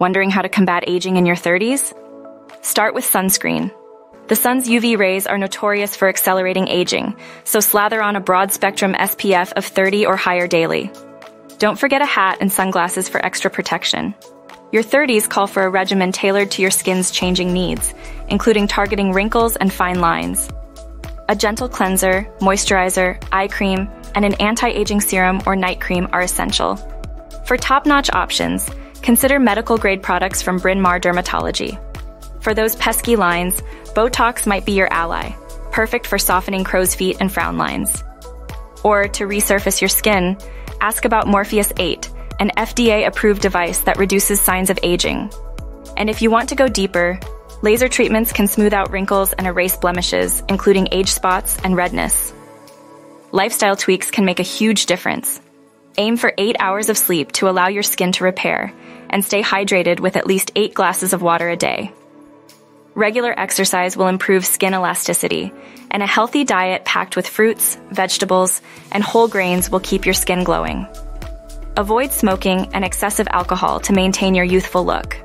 Wondering how to combat aging in your 30s? Start with sunscreen. The sun's UV rays are notorious for accelerating aging, so slather on a broad spectrum SPF of 30 or higher daily. Don't forget a hat and sunglasses for extra protection. Your 30s call for a regimen tailored to your skin's changing needs, including targeting wrinkles and fine lines. A gentle cleanser, moisturizer, eye cream, and an anti-aging serum or night cream are essential. For top-notch options, consider medical-grade products from Bryn Mawr Dermatology. For those pesky lines, Botox might be your ally, perfect for softening crow's feet and frown lines. Or to resurface your skin, ask about Morpheus 8, an FDA-approved device that reduces signs of aging. And if you want to go deeper, laser treatments can smooth out wrinkles and erase blemishes, including age spots and redness. Lifestyle tweaks can make a huge difference. Aim for 8 hours of sleep to allow your skin to repair, and stay hydrated with at least 8 glasses of water a day. Regular exercise will improve skin elasticity, and a healthy diet packed with fruits, vegetables, and whole grains will keep your skin glowing. Avoid smoking and excessive alcohol to maintain your youthful look.